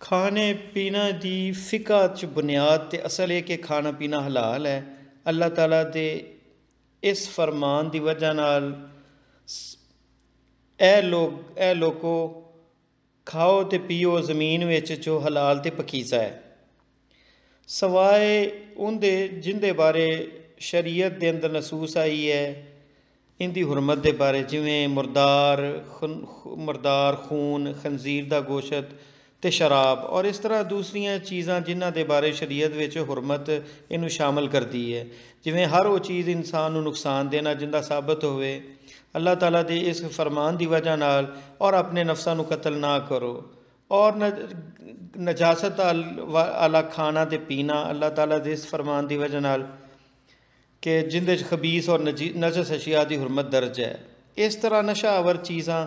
ਖਾਣੇ ਪੀਣਾ ਦੀ ਫਿਕਾ ਚ ਬੁਨਿਆਦ ਤੇ ਅਸਲ ਇਹ ਕਿ ਖਾਣਾ ਪੀਣਾ ਹਲਾਲ ਹੈ ਅੱਲਾਹ ਤਾਲਾ ਦੇ ਇਸ ਫਰਮਾਨ ਦੀ ਵਜ੍ਹਾ ਨਾਲ ਇਹ ਲੋਕ ਇਹ ਲੋਕੋ ਖਾਓ ਤੇ ਪੀਓ ਜ਼ਮੀਨ ਵਿੱਚ ਜੋ ਹਲਾਲ ਤੇ ਪਕੀਜ਼ਾ ਹੈ ਸਵਾਏ ਉਹਦੇ ਜਿੰਦੇ ਬਾਰੇ ਸ਼ਰੀਅਤ ਦੇ ਅੰਦਰ ਨਸੂਸ ਆਈ ਹੈ ਇੰਦੀ ਹਰਮਤ ਦੇ ਬਾਰੇ ਜਿਵੇਂ ਮੁਰਦਾਰ ਮੁਰਦਾਰ ਖੂਨ ਖੰਜ਼ੀਰ ਦਾ ਗੋਸ਼ਤ ਤੇ ਸ਼ਰਾਬ ਔਰ ਇਸ ਤਰ੍ਹਾਂ ਦੂਸਰੀਆਂ ਚੀਜ਼ਾਂ ਜਿਨ੍ਹਾਂ ਦੇ ਬਾਰੇ ਸ਼ਰੀਅਤ ਵਿੱਚ ਹਰਮਤ ਇਹਨੂੰ ਸ਼ਾਮਲ ਕਰਦੀ ਹੈ ਜਿਵੇਂ ਹਰ ਉਹ ਚੀਜ਼ ਇਨਸਾਨ ਨੂੰ ਨੁਕਸਾਨ ਦੇਣਾ ਜਿੰਦਾ ਸਾਬਤ ਹੋਵੇ ਅੱਲਾਹ ਤਾਲਾ ਦੇ ਇਸ ਫਰਮਾਨ ਦੀ ਵਜ੍ਹਾ ਨਾਲ ਔਰ ਆਪਣੇ ਨਫਸਾਂ ਨੂੰ ਕਤਲ ਨਾ ਕਰੋ ਔਰ ਨਜਾਸਤ ਵਾਲਾ ਖਾਣਾ ਤੇ ਪੀਣਾ ਅੱਲਾਹ ਤਾਲਾ ਦੇ ਇਸ ਫਰਮਾਨ ਦੀ ਵਜ੍ਹਾ ਨਾਲ ਕਿ ਜਿੰਦੇ 'ਚ ਖਬੀਸ ਔਰ ਨਜਸ ਅਸ਼ਿਆ ਦੀ ਹਰਮਤ ਦਰਜ ਹੈ ਇਸ ਤਰ੍ਹਾਂ ਨਸ਼ਾਵਰ ਚੀਜ਼ਾਂ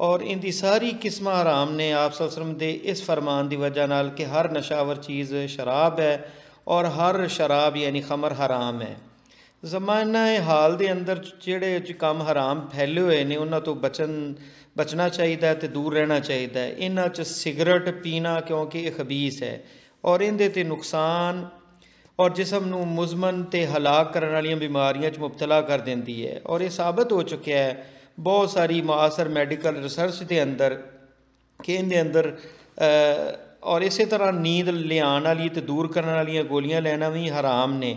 ਔਰ ਇੰਦੀ ਸਾਰੀ ਕਿਸਮਾਂ ਹਰਾਮ ਨੇ ਆਪ ਸਲਮ ਦੇ ਇਸ ਫਰਮਾਨ ਦੀ ਵਜ੍ਹਾ ਨਾਲ ਕਿ ਹਰ ਨਸ਼ਾਵਰ ਚੀਜ਼ ਸ਼ਰਾਬ ਹੈ ਔਰ ਹਰ ਸ਼ਰਾਬ ਯਾਨੀ ਖਮਰ ਹਰਾਮ ਹੈ ਜ਼ਮਾਨਾ ਹਾਲ ਦੇ ਅੰਦਰ ਜਿਹੜੇ ਕੰਮ ਹਰਾਮ ਫੈਲੇ ਹੋਏ ਨੇ ਉਹਨਾਂ ਤੋਂ ਬਚਨ ਬਚਣਾ ਚਾਹੀਦਾ ਤੇ ਦੂਰ ਰਹਿਣਾ ਚਾਹੀਦਾ ਇਹਨਾਂ 'ਚ ਸਿਗਰਟ ਪੀਣਾ ਕਿਉਂਕਿ ਇਹ ਖਬੀਸ ਹੈ ਔਰ ਇਹਦੇ ਤੇ ਨੁਕਸਾਨ ਔਰ ਜਿਸਮ ਨੂੰ ਮੁਜ਼ਮਨ ਤੇ ਹਲਾਕ ਕਰਨ ਵਾਲੀਆਂ ਬਿਮਾਰੀਆਂ 'ਚ ਮੁਬਤਲਾ ਕਰ ਦਿੰਦੀ ਹੈ ਔਰ ਇਹ ਸਾਬਤ ਹੋ ਚੁੱਕਿਆ ਹੈ ਬਹੁਤ ਸਾਰੀ ਮਾਸਰ ਮੈਡੀਕਲ ਰਿਸਰਚ ਦੇ ਅੰਦਰ ਕਿ ਇਹਦੇ ਅੰਦਰ ਔਰ ਇਸੇ ਤਰ੍ਹਾਂ ਨੀਂਦ ਲਿਆਉਣ ਵਾਲੀ ਤੇ ਦੂਰ ਕਰਨ ਵਾਲੀਆਂ ਗੋਲੀਆਂ ਲੈਣਾ ਵੀ ਹਰਾਮ ਨੇ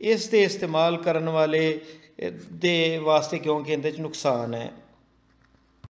ਇਸ ਦੇ ਇਸਤੇਮਾਲ ਕਰਨ ਵਾਲੇ ਦੇ ਵਾਸਤੇ ਕਿਉਂਕਿ ਇਹਦੇ 'ਚ ਨੁਕਸਾਨ ਹੈ